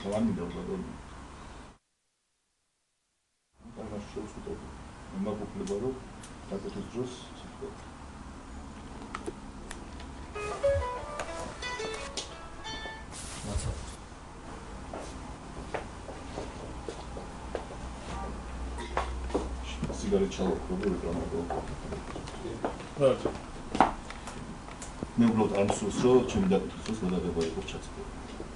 გამიდა უბრალოდ ამას შევწყვეტ მოგუკლება რომ დაკეთოს დროს სიტყვა სიგარეტ ჩავაკობ რეკლამა რა მე უბრალოდ არ მსურს რომ ჩემი დაკითხვის გადაღება იყოს ჩაწერილი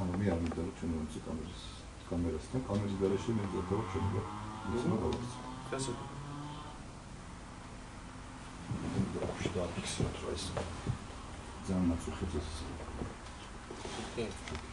ანუ მე არ მინდა რომ ჩვენ ვიცი კამერას კამერასთან კამერის გარეშე მე მზადდება ჩვენ ის მაგალითს ესე და უშდა ფიქსიროთ რა ის ძალიან მაცუხი ეს კი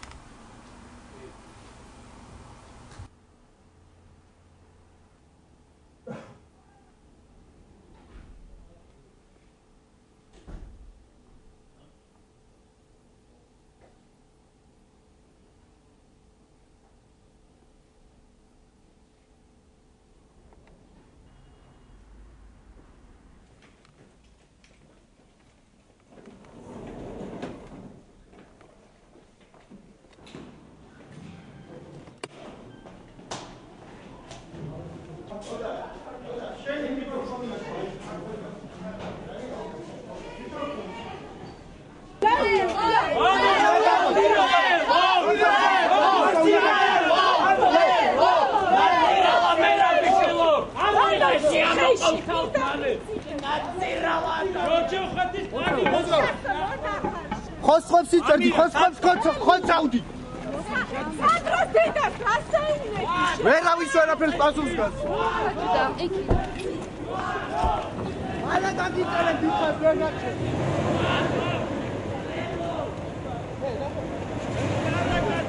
ხოს ხოს იწერდი ხოს ხოს ხოს სადროს დედას გასაინე ვერავის ვერაფერს პასუხს. გას და იქ ალა გაგიწერე დიფას ვერნაჩე Hey,